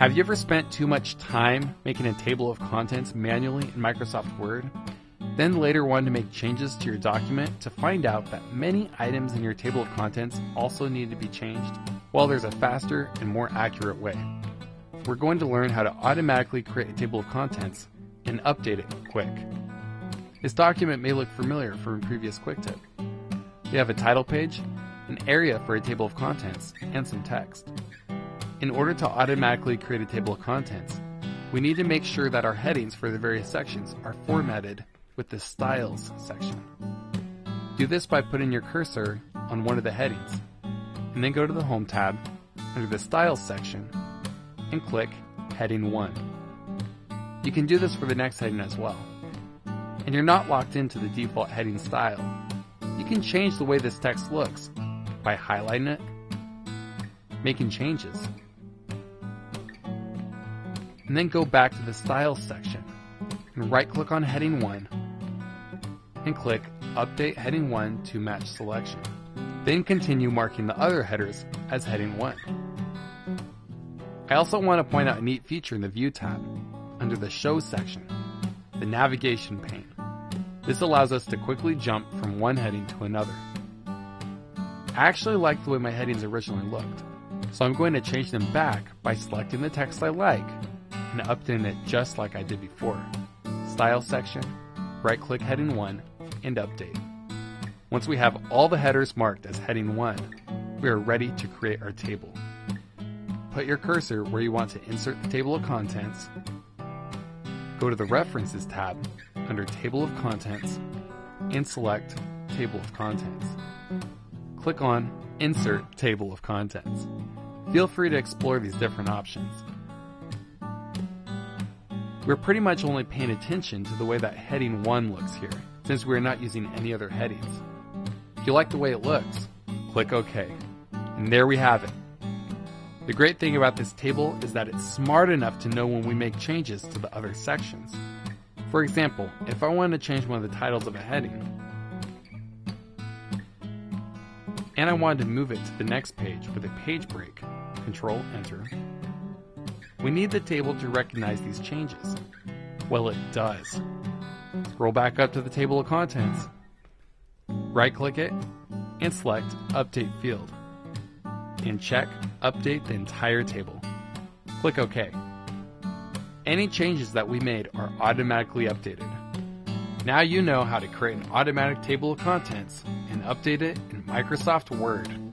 Have you ever spent too much time making a table of contents manually in Microsoft Word? Then later wanted to make changes to your document to find out that many items in your table of contents also need to be changed? Well, there's a faster and more accurate way. We're going to learn how to automatically create a table of contents and update it quick. This document may look familiar from a previous quick tip. We have a title page, an area for a table of contents, and some text. In order to automatically create a table of contents, we need to make sure that our headings for the various sections are formatted with the Styles section. Do this by putting your cursor on one of the headings, and then go to the Home tab under the Styles section and click Heading 1. You can do this for the next heading as well. And you're not locked into the default heading style. You can change the way this text looks by highlighting it, making changes, and then go back to the Styles section and right click on Heading 1 and click Update Heading 1 to match selection. Then continue marking the other headers as Heading 1. I also want to point out a neat feature in the View tab under the Show section, the navigation pane. This allows us to quickly jump from one heading to another. I actually like the way my headings originally looked, so I'm going to change them back by selecting the text I like and updating it just like I did before. Style section, right click heading 1, and update. Once we have all the headers marked as heading 1, we are ready to create our table. Put your cursor where you want to insert the table of contents. Go to the References tab under Table of Contents and select Table of Contents. Click on Insert Table of Contents. Feel free to explore these different options. We're pretty much only paying attention to the way that heading 1 looks here, since we're not using any other headings. If you like the way it looks, click OK. And there we have it. The great thing about this table is that it's smart enough to know when we make changes to the other sections. For example, if I wanted to change one of the titles of a heading, and I wanted to move it to the next page with a page break, Control Enter, we need the table to recognize these changes. Well, it does. Scroll back up to the table of contents, right click it, and select Update Field. And check Update the entire table. Click OK. Any changes that we made are automatically updated. Now you know how to create an automatic table of contents and update it in Microsoft Word.